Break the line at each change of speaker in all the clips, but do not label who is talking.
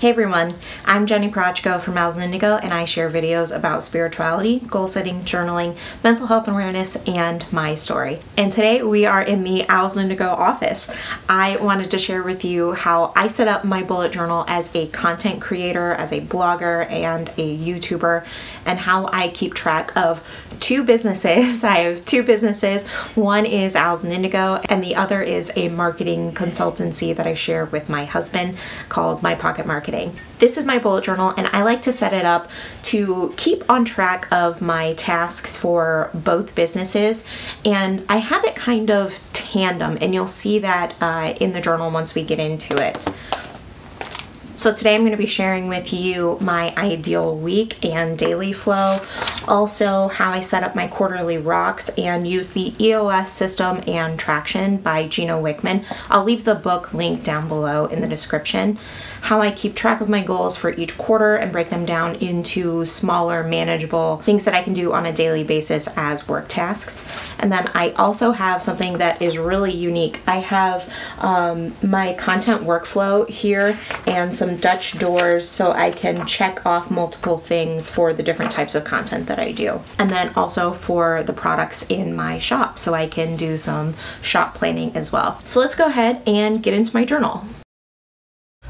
Hey everyone, I'm Jenny Prochko from Owls and Indigo and I share videos about spirituality, goal setting, journaling, mental health awareness, and my story. And today we are in the Owls and Indigo office. I wanted to share with you how I set up my bullet journal as a content creator, as a blogger, and a YouTuber, and how I keep track of two businesses. I have two businesses. One is Owls and Indigo, and the other is a marketing consultancy that I share with my husband called My Pocket Marketing marketing. This is my bullet journal and I like to set it up to keep on track of my tasks for both businesses and I have it kind of tandem and you'll see that uh, in the journal once we get into it. So today I'm going to be sharing with you my ideal week and daily flow, also how I set up my quarterly rocks and use the EOS system and traction by Gino Wickman. I'll leave the book link down below in the description. How I keep track of my goals for each quarter and break them down into smaller, manageable things that I can do on a daily basis as work tasks. And then I also have something that is really unique. I have um, my content workflow here and some Dutch doors so I can check off multiple things for the different types of content that I do. And then also for the products in my shop so I can do some shop planning as well. So let's go ahead and get into my journal.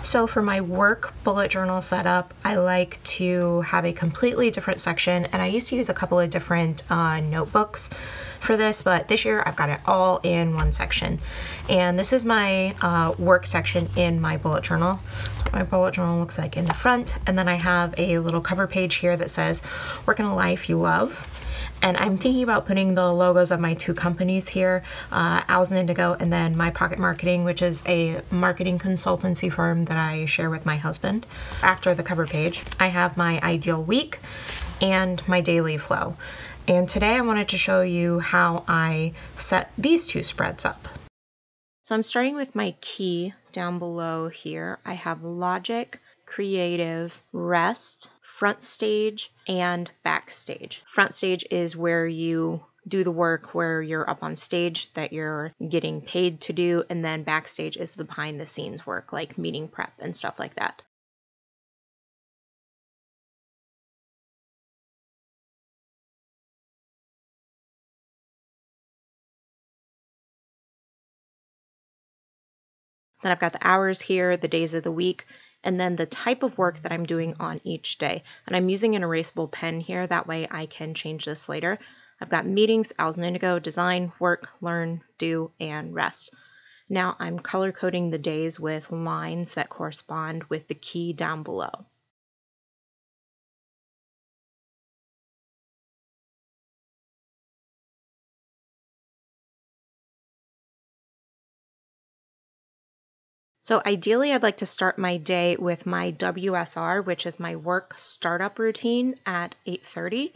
So for my work bullet journal setup, I like to have a completely different section and I used to use a couple of different uh, notebooks for this, but this year I've got it all in one section. And this is my uh, work section in my bullet journal. my bullet journal looks like in the front. And then I have a little cover page here that says, work in a life you love and I'm thinking about putting the logos of my two companies here, uh, Owls and Indigo, and then My Pocket Marketing, which is a marketing consultancy firm that I share with my husband. After the cover page, I have my ideal week and my daily flow. And today I wanted to show you how I set these two spreads up. So I'm starting with my key down below here. I have logic, creative, rest, front stage and backstage. Front stage is where you do the work where you're up on stage that you're getting paid to do, and then backstage is the behind the scenes work like meeting prep and stuff like that. Then I've got the hours here, the days of the week, and then the type of work that I'm doing on each day. And I'm using an erasable pen here, that way I can change this later. I've got meetings, Owls and Indigo, design, work, learn, do, and rest. Now I'm color coding the days with lines that correspond with the key down below. So ideally, I'd like to start my day with my WSR, which is my work startup routine at 8.30,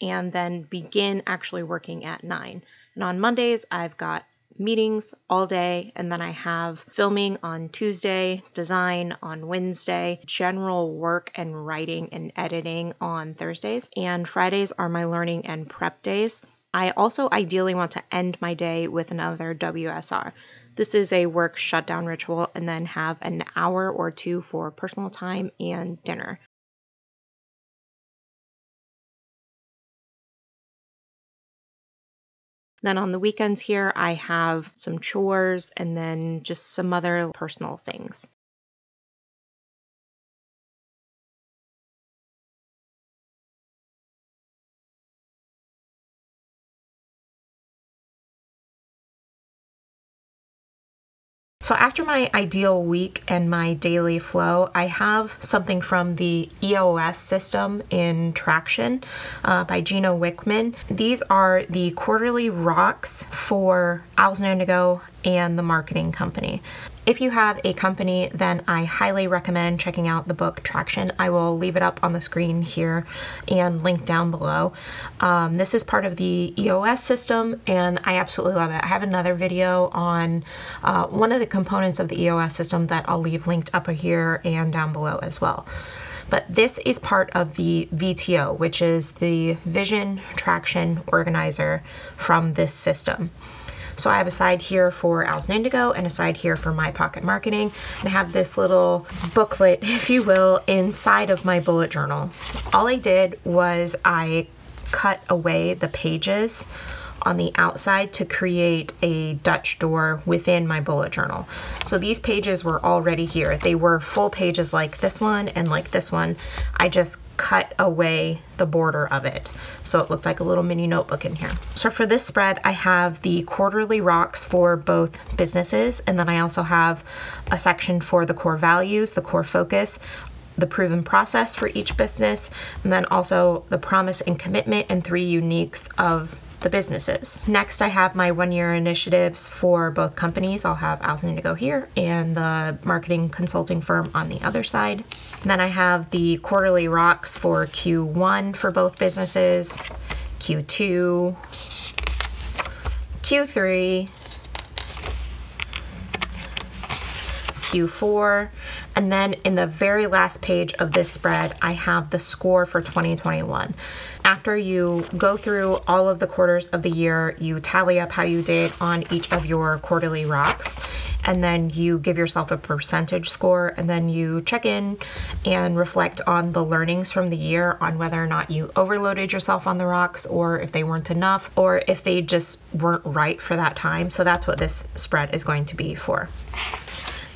and then begin actually working at 9. And on Mondays, I've got meetings all day, and then I have filming on Tuesday, design on Wednesday, general work and writing and editing on Thursdays, and Fridays are my learning and prep days. I also ideally want to end my day with another WSR. This is a work shutdown ritual and then have an hour or two for personal time and dinner. Then on the weekends here, I have some chores and then just some other personal things. So after my ideal week and my daily flow, I have something from the EOS system in Traction uh, by Gino Wickman. These are the quarterly rocks for Owls and Indigo and the marketing company. If you have a company, then I highly recommend checking out the book Traction. I will leave it up on the screen here and link down below. Um, this is part of the EOS system and I absolutely love it. I have another video on uh, one of the components of the EOS system that I'll leave linked up here and down below as well. But this is part of the VTO, which is the Vision Traction Organizer from this system. So I have a side here for Owls Indigo and a side here for My Pocket Marketing. And I have this little booklet, if you will, inside of my bullet journal. All I did was I cut away the pages on the outside to create a Dutch door within my bullet journal. So these pages were already here. They were full pages like this one and like this one. I just cut away the border of it. So it looked like a little mini notebook in here. So for this spread, I have the quarterly rocks for both businesses. And then I also have a section for the core values, the core focus, the proven process for each business, and then also the promise and commitment and three uniques of the businesses. Next, I have my one year initiatives for both companies. I'll have Owls Indigo here and the marketing consulting firm on the other side. And then I have the quarterly rocks for Q1 for both businesses, Q2, Q3, Q4, and then in the very last page of this spread, I have the score for 2021 after you go through all of the quarters of the year, you tally up how you did on each of your quarterly rocks, and then you give yourself a percentage score, and then you check in and reflect on the learnings from the year on whether or not you overloaded yourself on the rocks, or if they weren't enough, or if they just weren't right for that time. So that's what this spread is going to be for.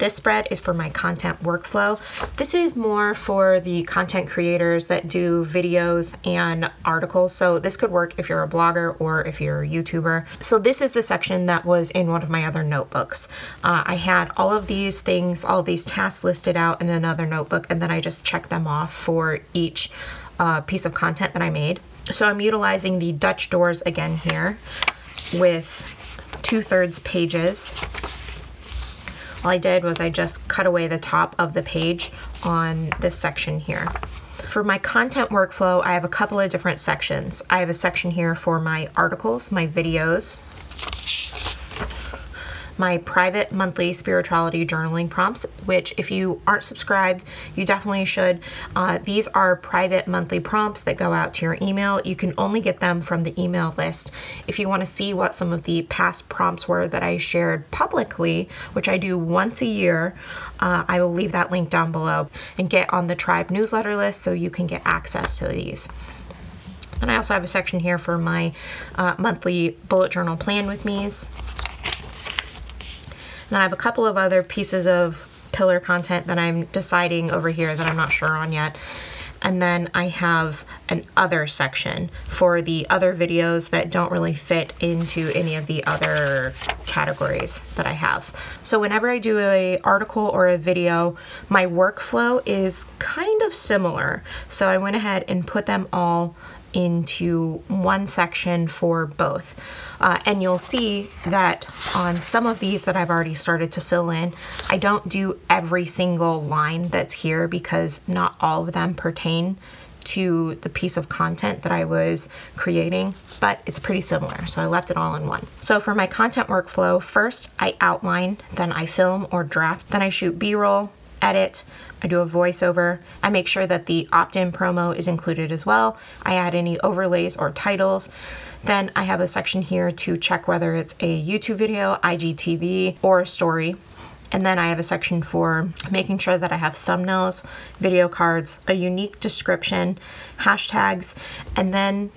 This spread is for my content workflow. This is more for the content creators that do videos and articles. So this could work if you're a blogger or if you're a YouTuber. So this is the section that was in one of my other notebooks. Uh, I had all of these things, all these tasks listed out in another notebook, and then I just checked them off for each uh, piece of content that I made. So I'm utilizing the Dutch doors again here with two thirds pages all I did was I just cut away the top of the page on this section here. For my content workflow, I have a couple of different sections. I have a section here for my articles, my videos, my private monthly spirituality journaling prompts, which, if you aren't subscribed, you definitely should. Uh, these are private monthly prompts that go out to your email. You can only get them from the email list. If you want to see what some of the past prompts were that I shared publicly, which I do once a year, uh, I will leave that link down below and get on the tribe newsletter list so you can get access to these. Then I also have a section here for my uh, monthly bullet journal plan with me's. Then I have a couple of other pieces of pillar content that I'm deciding over here that I'm not sure on yet. And then I have an other section for the other videos that don't really fit into any of the other categories that I have. So whenever I do a article or a video, my workflow is kind of similar. So I went ahead and put them all into one section for both. Uh, and you'll see that on some of these that I've already started to fill in, I don't do every single line that's here because not all of them pertain to the piece of content that I was creating, but it's pretty similar. So I left it all in one. So for my content workflow, first I outline, then I film or draft, then I shoot B-roll, edit, I do a voiceover. I make sure that the opt-in promo is included as well. I add any overlays or titles. Then I have a section here to check whether it's a YouTube video, IGTV, or a story. And then I have a section for making sure that I have thumbnails, video cards, a unique description, hashtags, and then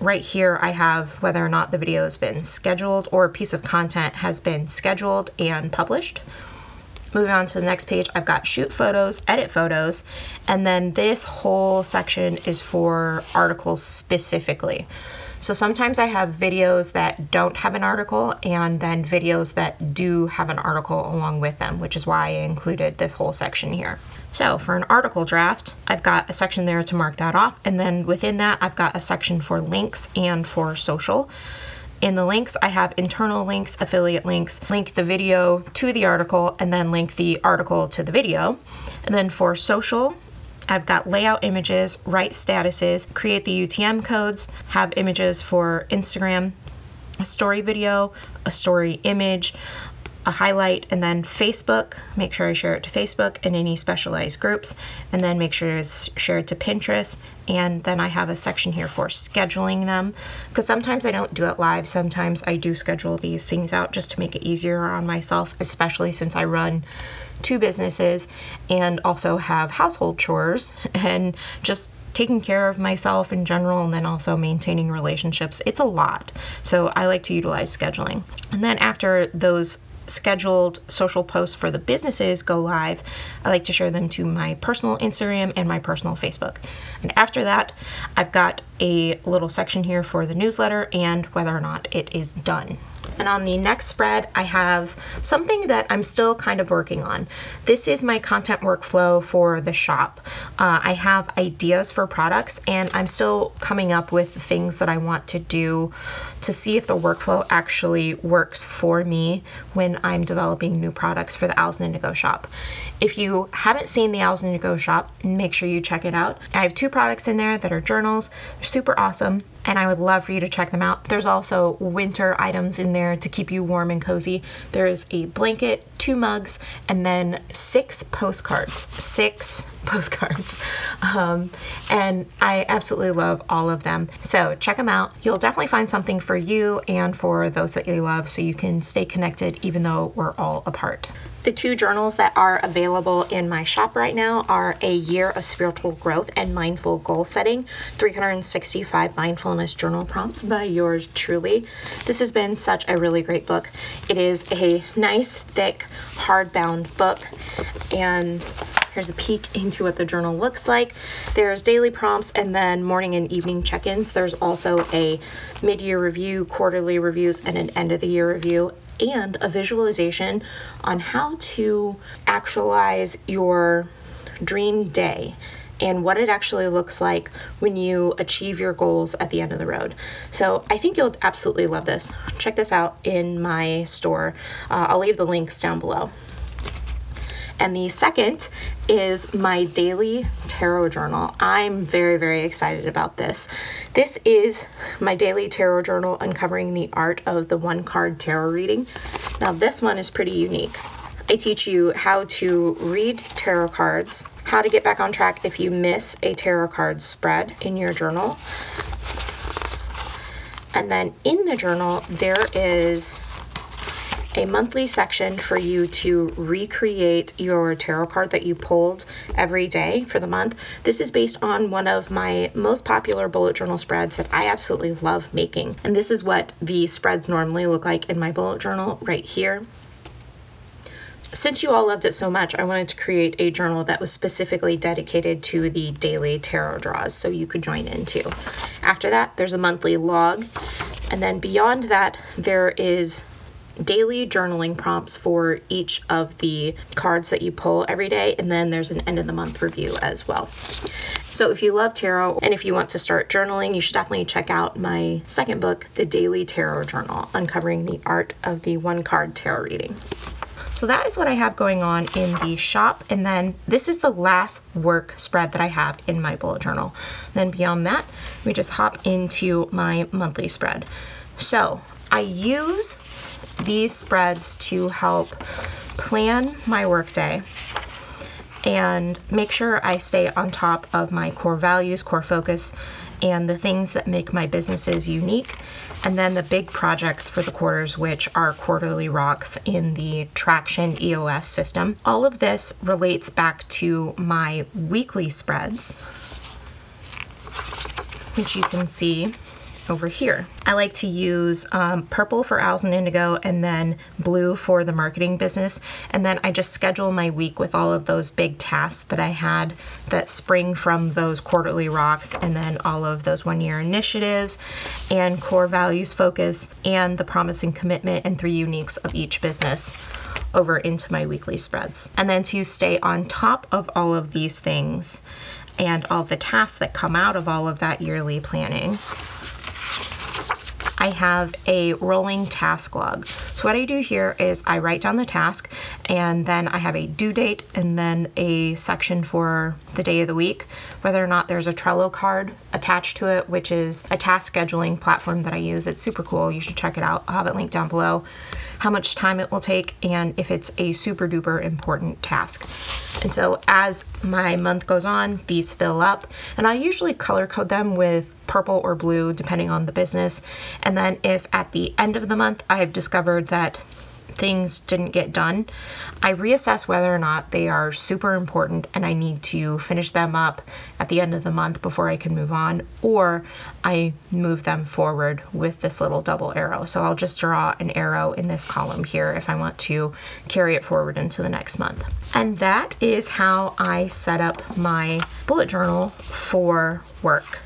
right here I have whether or not the video has been scheduled or a piece of content has been scheduled and published. Moving on to the next page, I've got shoot photos, edit photos, and then this whole section is for articles specifically. So sometimes I have videos that don't have an article and then videos that do have an article along with them, which is why I included this whole section here. So for an article draft, I've got a section there to mark that off. And then within that, I've got a section for links and for social. In the links, I have internal links, affiliate links, link the video to the article, and then link the article to the video. And then for social, I've got layout images, write statuses, create the UTM codes, have images for Instagram, a story video, a story image, a highlight and then Facebook, make sure I share it to Facebook and any specialized groups, and then make sure it's shared to Pinterest. And then I have a section here for scheduling them because sometimes I don't do it live. Sometimes I do schedule these things out just to make it easier on myself, especially since I run two businesses and also have household chores and just taking care of myself in general and then also maintaining relationships. It's a lot. So I like to utilize scheduling. And then after those scheduled social posts for the businesses go live, I like to share them to my personal Instagram and my personal Facebook. And after that, I've got a little section here for the newsletter and whether or not it is done. And on the next spread, I have something that I'm still kind of working on. This is my content workflow for the shop. Uh, I have ideas for products and I'm still coming up with things that I want to do to see if the workflow actually works for me when I'm developing new products for the Owls and Indigo shop. If you haven't seen the Owls and Indigo shop, make sure you check it out. I have two products in there that are journals. They're super awesome and I would love for you to check them out. There's also winter items in there to keep you warm and cozy. There's a blanket, two mugs, and then six postcards. Six postcards. Um, and I absolutely love all of them. So check them out. You'll definitely find something for you and for those that you love so you can stay connected even though we're all apart. The two journals that are available in my shop right now are A Year of Spiritual Growth and Mindful Goal Setting 365 Mindfulness Journal Prompts by yours truly. This has been such a really great book. It is a nice, thick, hardbound book, and Here's a peek into what the journal looks like. There's daily prompts and then morning and evening check-ins. There's also a mid-year review, quarterly reviews, and an end of the year review and a visualization on how to actualize your dream day and what it actually looks like when you achieve your goals at the end of the road. So I think you'll absolutely love this. Check this out in my store. Uh, I'll leave the links down below. And the second is my daily tarot journal. I'm very, very excited about this. This is my daily tarot journal uncovering the art of the one card tarot reading. Now, this one is pretty unique. I teach you how to read tarot cards, how to get back on track if you miss a tarot card spread in your journal. And then in the journal, there is a monthly section for you to recreate your tarot card that you pulled every day for the month. This is based on one of my most popular bullet journal spreads that I absolutely love making. And this is what the spreads normally look like in my bullet journal right here. Since you all loved it so much, I wanted to create a journal that was specifically dedicated to the daily tarot draws so you could join in too. After that, there's a monthly log. And then beyond that, there is daily journaling prompts for each of the cards that you pull every day, and then there's an end of the month review as well. So if you love tarot and if you want to start journaling, you should definitely check out my second book, The Daily Tarot Journal, Uncovering the Art of the One Card Tarot Reading. So that is what I have going on in the shop. And then this is the last work spread that I have in my bullet journal. Then beyond that, we just hop into my monthly spread. So I use these spreads to help plan my workday and make sure I stay on top of my core values, core focus, and the things that make my businesses unique. And then the big projects for the quarters, which are quarterly rocks in the Traction EOS system. All of this relates back to my weekly spreads, which you can see over here. I like to use um, purple for Owls and Indigo and then blue for the marketing business. And then I just schedule my week with all of those big tasks that I had that spring from those quarterly rocks and then all of those one year initiatives and core values focus and the promise and commitment and three uniques of each business over into my weekly spreads. And then to stay on top of all of these things and all the tasks that come out of all of that yearly planning, I have a rolling task log. So what I do here is I write down the task and then I have a due date and then a section for the day of the week, whether or not there's a Trello card attached to it, which is a task scheduling platform that I use. It's super cool. You should check it out. I'll have it linked down below how much time it will take, and if it's a super duper important task. And so as my month goes on, these fill up, and I usually color code them with purple or blue depending on the business. And then if at the end of the month I've discovered that things didn't get done, I reassess whether or not they are super important and I need to finish them up at the end of the month before I can move on, or I move them forward with this little double arrow. So I'll just draw an arrow in this column here if I want to carry it forward into the next month. And that is how I set up my bullet journal for work.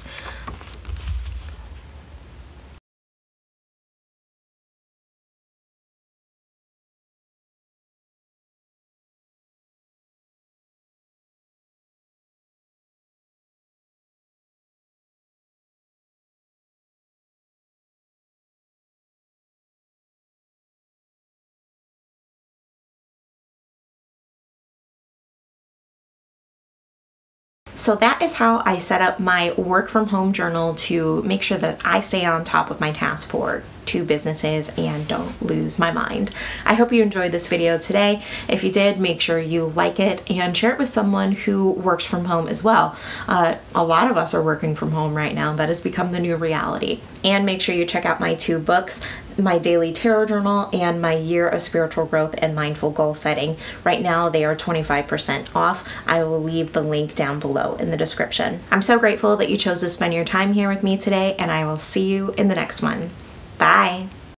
So that is how I set up my work from home journal to make sure that I stay on top of my task for two businesses and don't lose my mind. I hope you enjoyed this video today. If you did, make sure you like it and share it with someone who works from home as well. Uh, a lot of us are working from home right now. That has become the new reality. And make sure you check out my two books, my daily tarot journal and my year of spiritual growth and mindful goal setting. Right now they are 25% off. I will leave the link down below in the description. I'm so grateful that you chose to spend your time here with me today and I will see you in the next one. Bye.